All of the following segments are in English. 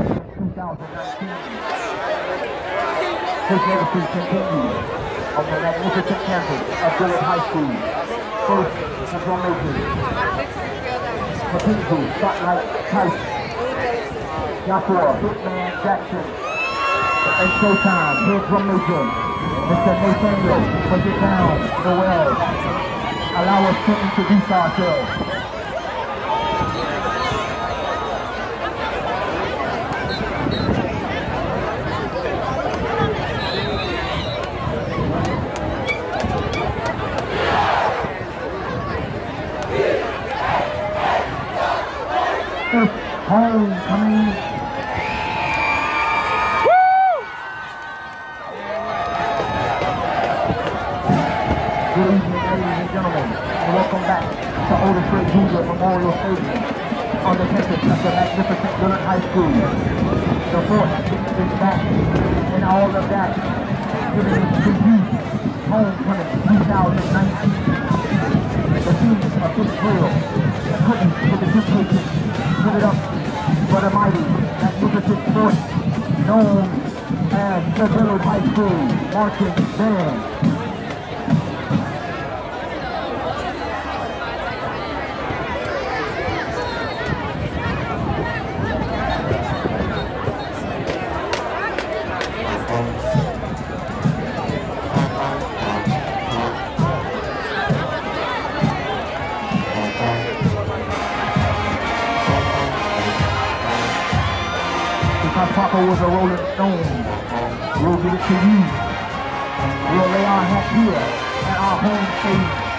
2019. His legacy continues on the magnificent campus of Dillard High School. First, the drum majors. Mackenzie, Spotlight, Tice, Joshua, Hitman, Jackson, and Showtime, head drum major. Mr. Nathaniel, put it down, Noel. Allow us to introduce ourselves. Marching Band. Papa was a rolling stone. We'll give it to you. We'll lay our hat here at our home just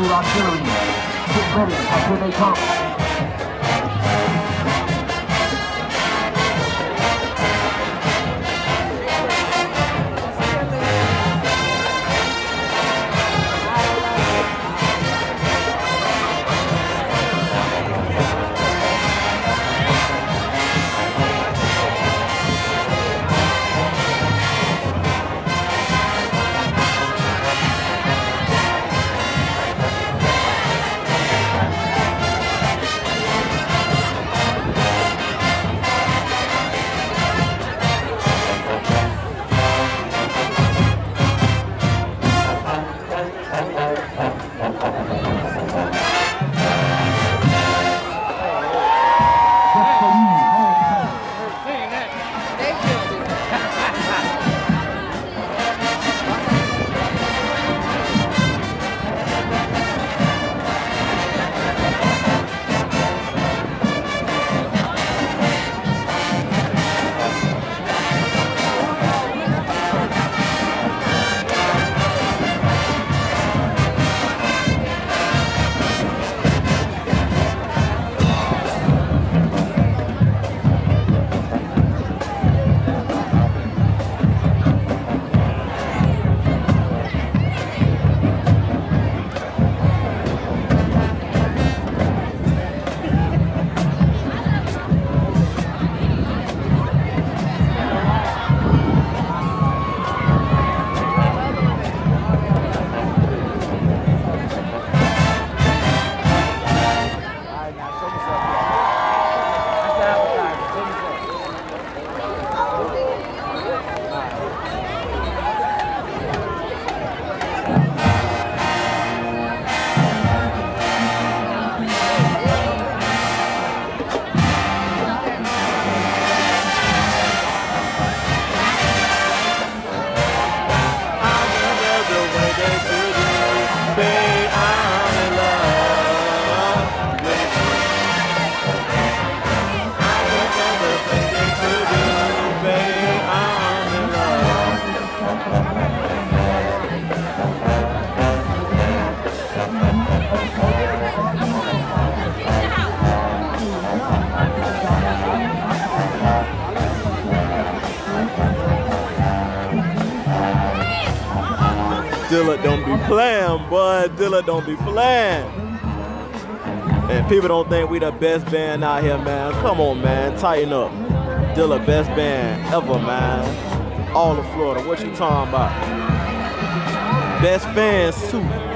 High Get ready until they come. Dilla don't be playing, boy. Dilla don't be playing. And people don't think we the best band out here, man. Come on, man. Tighten up. Dilla best band ever, man. All of Florida. What you talking about? Best fans too.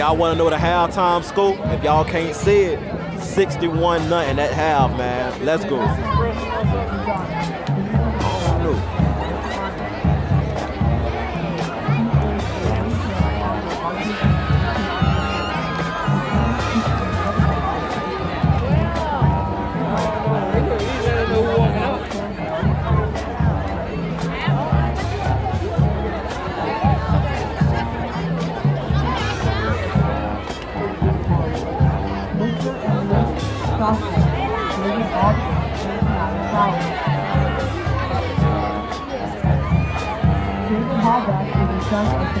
Y'all want to know the halftime score, if y'all can't see it, 61 nothing at half, man. Let's go. Hallback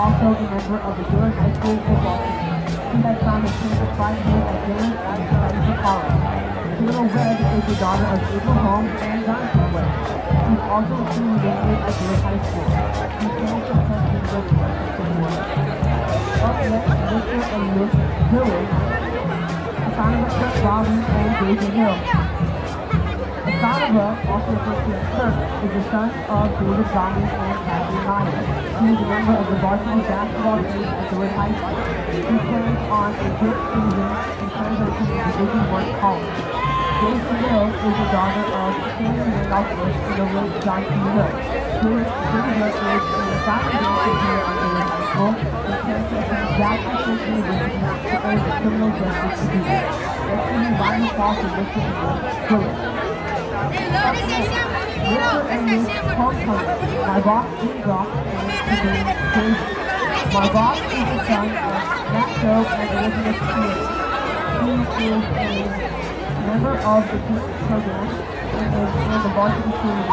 also a member of the Dillard High School football team. He has signed a team of five years at Dillard and for college. Taylor Webb is the daughter of April Holmes and Jonathan Webb. She's also a senior graduate at Dillard High School. She plans to attend university before. Up next, Mr. and Miss Dillard, Asanoba Robbie and Jason Hill. Asanoba, also referred to as Kirk, is the son of David Robbie and Myers. He is a member of the varsity basketball team at Dillard High School. He plans on a good season and plans on attending Division I college. Jason Hill is the daughter of Sammy Randolph Bush and the late John T. Hill. Jason Hill is an assignment dancer here at Dillard High School and plans to attend Jackson University to earn a criminal justice degree. Let's see who Ronnie Foss and Mr. my boss is Crazy. My boss is the son of Matt Joe and Elizabeth. He is a member of the program and is in the varsity team.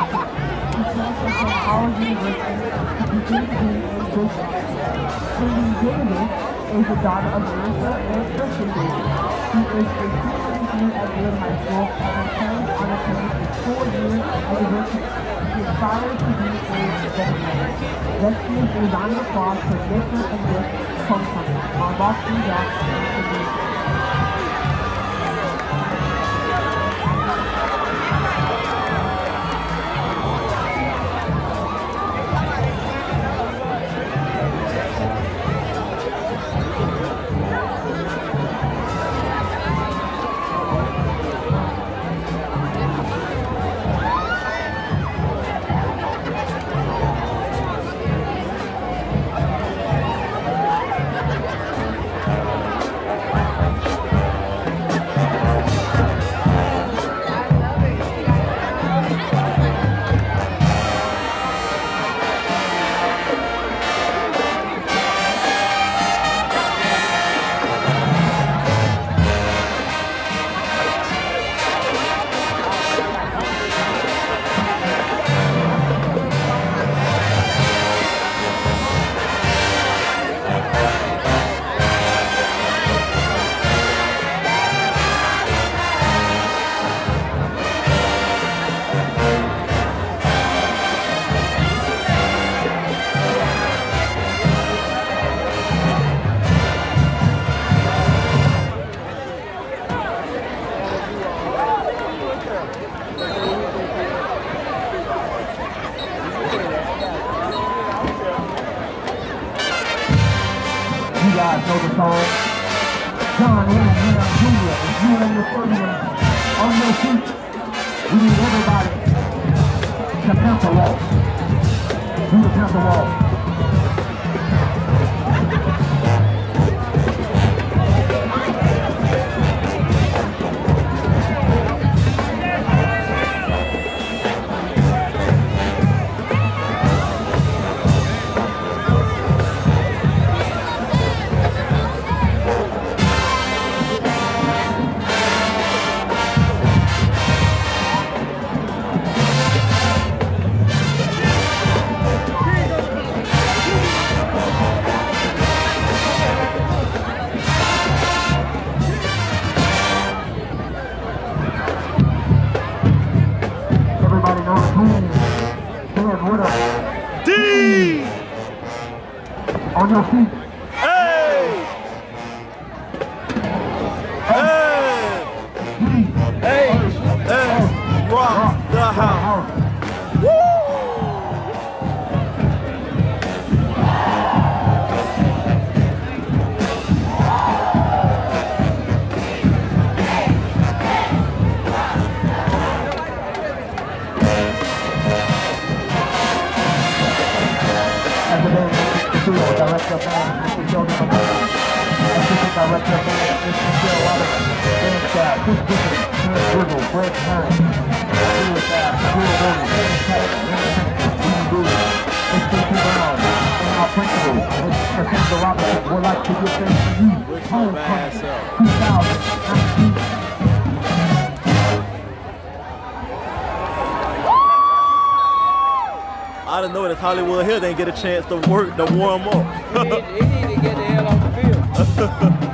He transferred from Howard University to begin team in business. Cindy Davis is the daughter of Marissa and Kristen Davis. She is a senior engineer at Dillard High School and plans on attending a four-year university. She aspires to be a see if a round of applause for Mr. and Miss Homecoming on Boston Docs guys know the song. John you and your on your feet, we need everybody to panther walk. Do the panther walk. Sandra Robinson, would like to give thanks to you. Homecoming 2019. I don't know this Hollywood Hill didn't get a chance to work to warm up. He need, he need to get the hell off the field.